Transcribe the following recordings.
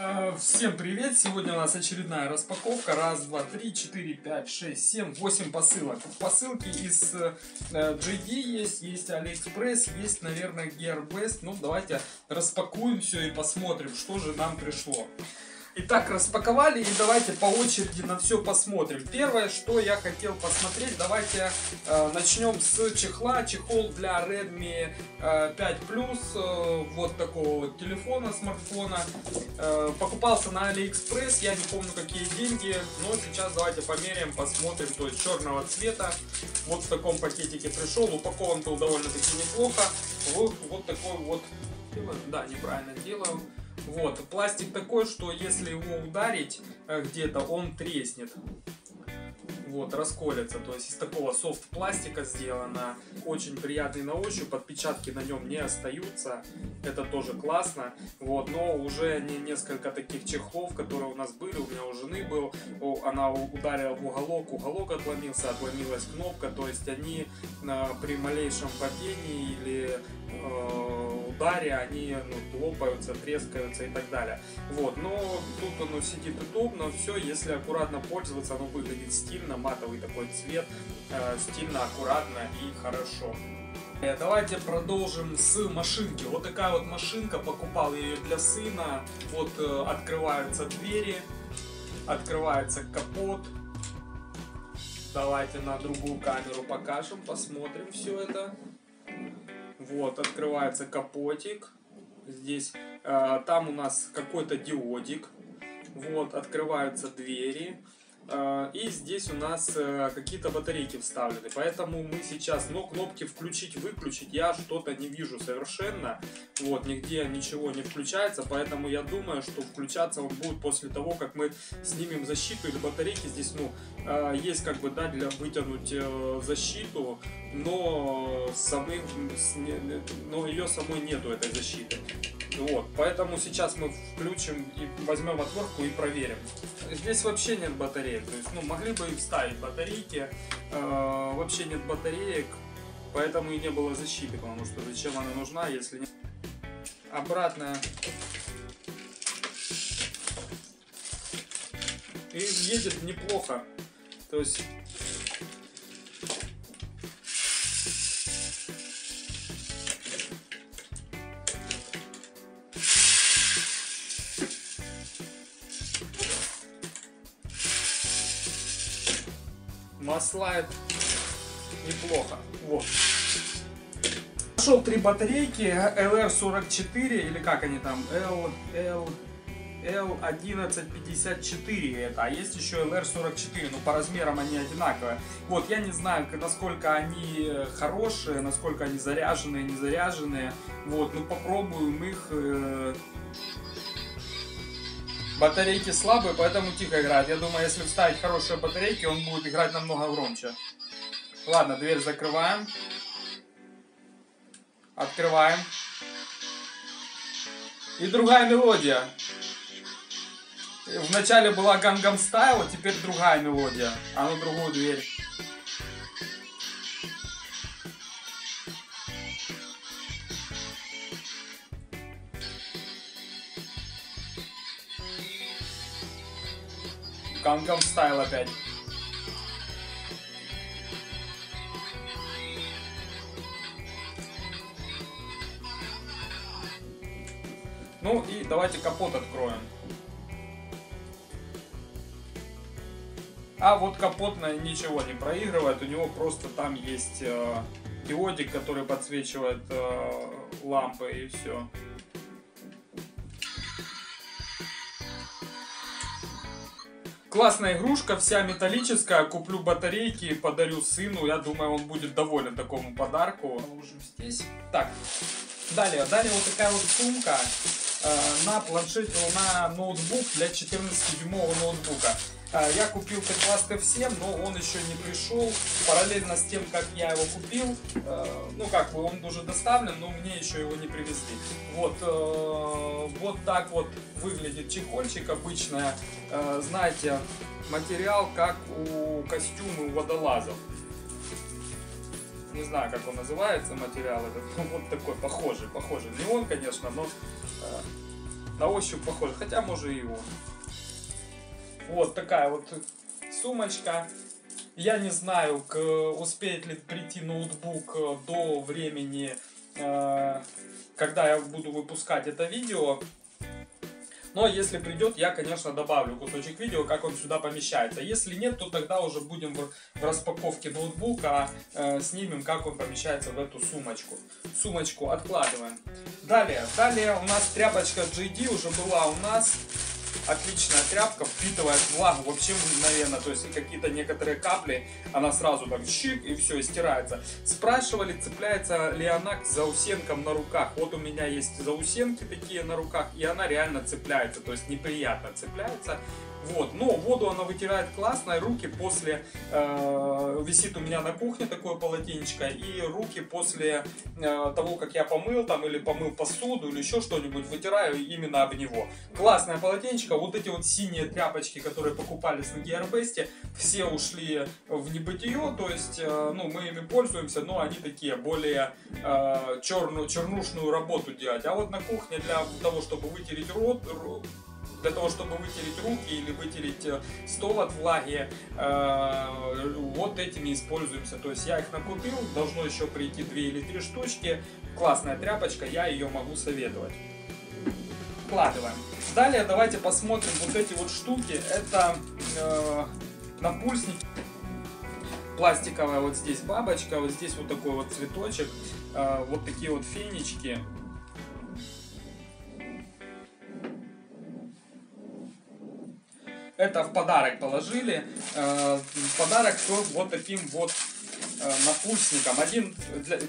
Э, Всем привет! Сегодня у нас очередная распаковка. Раз, два, три, четыре, пять, шесть, семь, восемь посылок. Посылки из э, JD есть, есть AliExpress, есть, наверное, GearBest. Ну, давайте распакуем все и посмотрим, что же нам пришло. Итак, распаковали и давайте по очереди на все посмотрим. Первое, что я хотел посмотреть, давайте э, начнем с чехла. Чехол для Redmi э, 5 Plus, э, вот такого вот телефона, смартфона. Э, покупался на AliExpress, я не помню какие деньги, но сейчас давайте померяем, посмотрим. То есть черного цвета, вот в таком пакетике пришел, упакован был довольно-таки неплохо. Вот, вот такой вот, да, неправильно делаю. Вот, пластик такой, что если его ударить э, где-то, он треснет. Вот, расколется. То есть из такого софт пластика сделано. Очень приятный на ощупь, отпечатки на нем не остаются. Это тоже классно. Вот, но уже не несколько таких чехлов, которые у нас были. У меня у жены был. Она ударила в уголок, уголок отломился, отломилась кнопка. То есть они э, при малейшем падении или э, ударе они ну, лопаются, трескаются и так далее. Вот, но тут оно сидит удобно, все, если аккуратно пользоваться, оно выглядит стильно, матовый такой цвет, э, стильно, аккуратно и хорошо. Э, давайте продолжим с машинки. Вот такая вот машинка, покупал ее для сына. Вот э, открываются двери, открывается капот. Давайте на другую камеру покажем, посмотрим все это. Вот, открывается капотик. Здесь, э, там у нас какой-то диодик. Вот, открываются двери. Э, и здесь у нас э, какие-то батарейки вставлены. Поэтому мы сейчас, но кнопки включить-выключить я что-то не вижу совершенно. Вот, нигде ничего не включается. Поэтому я думаю, что включаться он будет после того, как мы снимем защиту или батарейки. Здесь, ну, э, есть как бы, да, для вытянуть защиту, но, самым, но ее самой нету, этой защиты. Вот, поэтому сейчас мы включим и возьмем отвертку и проверим. Здесь вообще нет батареек, то есть, ну, могли бы и вставить батарейки, э, вообще нет батареек, поэтому и не было защиты, потому что зачем она нужна, если нет. Обратная. И едет неплохо, то есть маслает неплохо. Вот. Нашел три батарейки LR44 или как они там, L, L, L1154 это, а есть еще LR44, но по размерам они одинаковые. Вот, я не знаю, насколько они хорошие, насколько они заряженные, не заряженные. Вот, ну попробуем их э, Батарейки слабые, поэтому тихо играет. Я думаю, если вставить хорошие батарейки, он будет играть намного громче. Ладно, дверь закрываем. Открываем. И другая мелодия. Вначале была Gangnam Style, а теперь другая мелодия. А ну другую дверь. Gangnam Style опять. Ну и давайте капот откроем. А вот капот ничего не проигрывает, у него просто там есть э, диодик, который подсвечивает э, лампы и все. Классная игрушка, вся металлическая. Куплю батарейки, подарю сыну. Я думаю, он будет доволен такому подарку. Положим здесь. Так, далее. Далее вот такая вот сумка на планшете, на ноутбук для 14-дюймового ноутбука. Э, я купил Techlast F7, но он еще не пришел. Параллельно с тем, как я его купил, э, ну как бы он уже доставлен, но мне еще его не привезли. Вот, э, вот так вот выглядит чехольчик обычно. Знаете, материал как у костюма у водолазов. Не знаю, как он называется, материал этот. Вот такой, похожий, похожий. Не он, конечно, но На ощупь похож, хотя может и он. Вот такая вот сумочка. Я не знаю, к, успеет ли прийти ноутбук э, до времени, э, когда я буду выпускать это видео. Но если придет, я, конечно, добавлю кусочек видео, как он сюда помещается. Если нет, то тогда уже будем в, распаковке ноутбука э, снимем, как он помещается в эту сумочку. Сумочку откладываем. Далее, далее у нас тряпочка JD уже была у нас отличная тряпка, впитывает влагу вообще мгновенно, то есть какие-то некоторые капли, она сразу там щик и все, и стирается. Спрашивали, цепляется ли она к заусенкам на руках. Вот у меня есть заусенки такие на руках, и она реально цепляется, то есть неприятно цепляется. Вот, но воду она вытирает классно, руки после, э, висит у меня на кухне такое полотенечко, и руки после э, того, как я помыл там, или помыл посуду, или еще что-нибудь, вытираю именно об него. Классное полотенечко, вот эти вот синие тряпочки, которые покупались на Gearbest, все ушли в небытие, то есть, э, ну, мы ими пользуемся, но они такие, более э, черную, чернушную работу делать. А вот на кухне для того, чтобы вытереть рот, для того, чтобы вытереть руки или вытереть э, стол от влаги, э, вот этими используемся. То есть я их накупил, должно еще прийти 2 или 3 штучки. Классная тряпочка, я ее могу советовать. Вкладываем. Далее давайте посмотрим вот эти вот штуки. Это э, напульсник. Пластиковая вот здесь бабочка, вот здесь вот такой вот цветочек. Э, вот такие вот фенечки. Это в подарок положили. Э, подарок вот таким вот э, напульсником. Один для,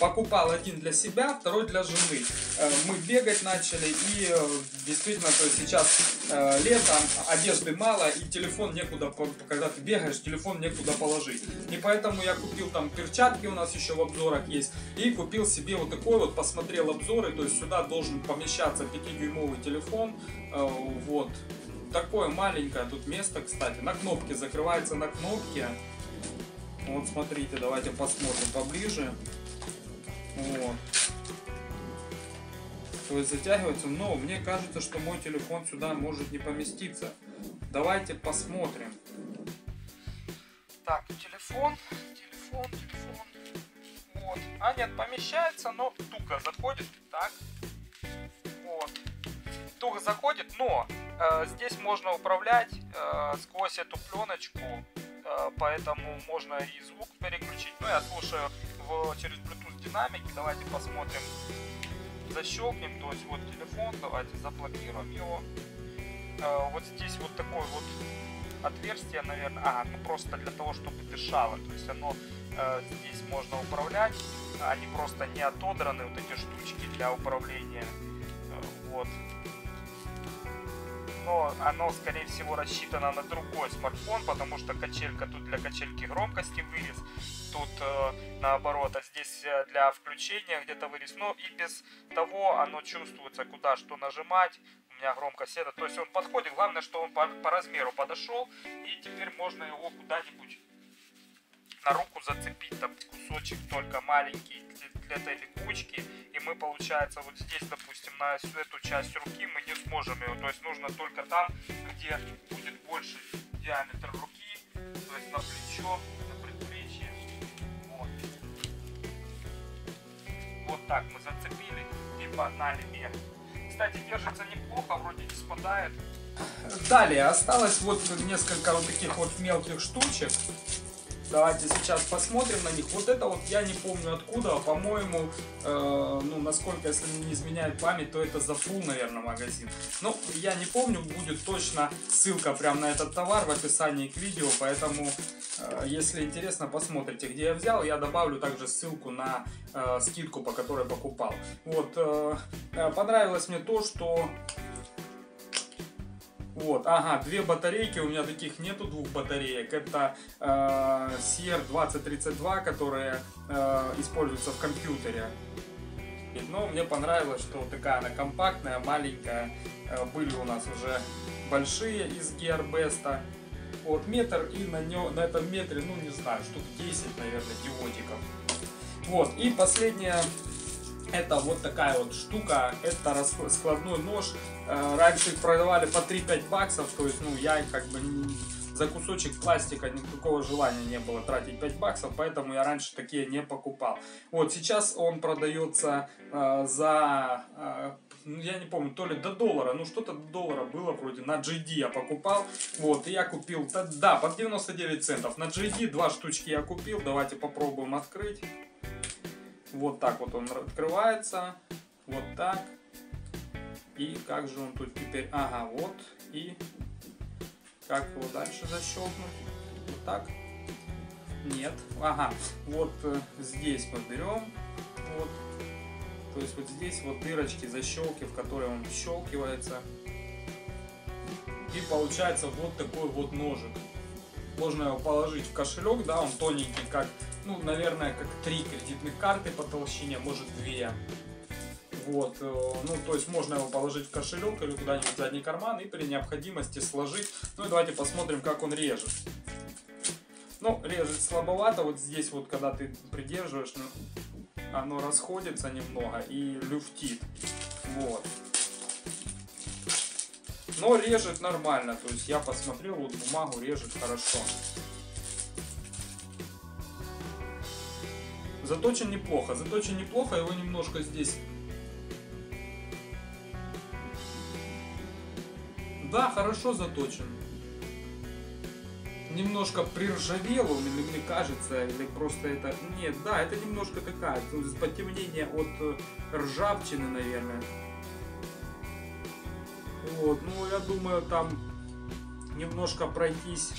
покупал один для себя, второй для жены. Э, мы бегать начали и действительно, то есть сейчас лето, одежды мало и телефон некуда, когда ты бегаешь, телефон некуда положить. И поэтому я купил там перчатки, у нас еще в обзорах есть, и купил себе вот такой вот, посмотрел обзоры, то есть сюда должен помещаться 5-дюймовый телефон, вот, такое маленькое тут место, кстати. На кнопке закрывается на кнопке. Вот смотрите, давайте посмотрим поближе. Вот. То есть затягивается, но мне кажется, что мой телефон сюда может не поместиться. Давайте посмотрим. Так, телефон, телефон, телефон. Вот. А нет, помещается, но туго заходит. Так. Вот. Туго заходит, но здесь можно управлять э, сквозь эту пленочку, э, поэтому можно и звук переключить. Ну, я слушаю в, через Bluetooth динамики. Давайте посмотрим, защелкнем. То есть вот телефон, давайте заблокируем его. Вот здесь вот такое вот отверстие, наверное, а, ну просто для того, чтобы дышало. То есть оно здесь можно управлять, они просто не отодраны, вот эти штучки для управления. Вот, но оно, скорее всего, рассчитано на другой смартфон, потому что качелька тут для качельки громкости вырез, тут э, наоборот, а здесь э, для включения где-то вырез. Но и без того оно чувствуется, куда что нажимать. У меня громкость это, то есть он подходит, главное, что он по, по размеру подошел, и теперь можно его куда-нибудь на руку зацепить, там кусочек только маленький этой липучки, и мы, получается, вот здесь, допустим, на всю эту часть руки мы не сможем ее, то есть нужно только там, где будет больше диаметр руки, то есть на плечо, на предплечье, вот. Вот так мы зацепили и погнали вверх. Кстати, держится неплохо, вроде не спадает. Далее осталось вот несколько вот таких вот мелких штучек. Давайте сейчас посмотрим на них. Вот это вот я не помню откуда, по-моему, э, ну, насколько, если не изменяет память, то это за full, наверное, магазин. Ну, я не помню, будет точно ссылка прямо на этот товар в описании к видео, поэтому, э, если интересно, посмотрите, где я взял. Я добавлю также ссылку на э, скидку, по которой покупал. Вот, э, э понравилось мне то, что вот, ага, две батарейки, у меня таких нету двух батареек. Это э, CR2032, которые э, используются в компьютере. Но мне понравилось, что такая она компактная, маленькая. Э, были у нас уже большие из Gearbest. Вот метр и на, нё, на этом метре, ну не знаю, штук 10, наверное, диодиков. Вот, и последняя Это вот такая вот штука, это складной нож. Э, раньше их продавали по 3-5 баксов, то есть, ну, я как бы за кусочек пластика никакого желания не было тратить 5 баксов, поэтому я раньше такие не покупал. Вот сейчас он продается э, за э, ну, я не помню, то ли до доллара, ну что-то до доллара было вроде, на JD я покупал, вот, и я купил, да, под 99 центов, на JD два штучки я купил, давайте попробуем открыть, вот так вот он открывается, вот так, и как же он тут теперь, ага, вот, и как его дальше защелкнуть, вот так, нет, ага, вот э, здесь мы берем, вот, то есть вот здесь вот дырочки, защелки, в которые он щелкивается. И получается вот такой вот ножик. Можно его положить в кошелек, да, он тоненький, как, ну, наверное, как три кредитных карты по толщине, может две. Вот, э, ну, то есть можно его положить в кошелек или куда-нибудь в задний карман и при необходимости сложить. Ну и давайте посмотрим, как он режет. Ну, режет слабовато, вот здесь вот, когда ты придерживаешь, оно расходится немного и люфтит. Вот. Но режет нормально, то есть я посмотрел, вот бумагу режет хорошо. Заточен неплохо, заточен неплохо, его немножко здесь... Да, хорошо заточен. Немножко приржавел он, мне кажется, или просто это... Нет, да, это немножко такая, есть потемнение от э, ржавчины, наверное. Вот, ну, я думаю, там немножко пройтись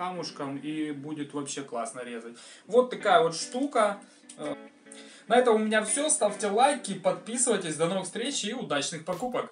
камушком и будет вообще классно резать. Вот такая вот штука. Э, на этом у меня все. Ставьте лайки, подписывайтесь. До новых встреч и удачных покупок.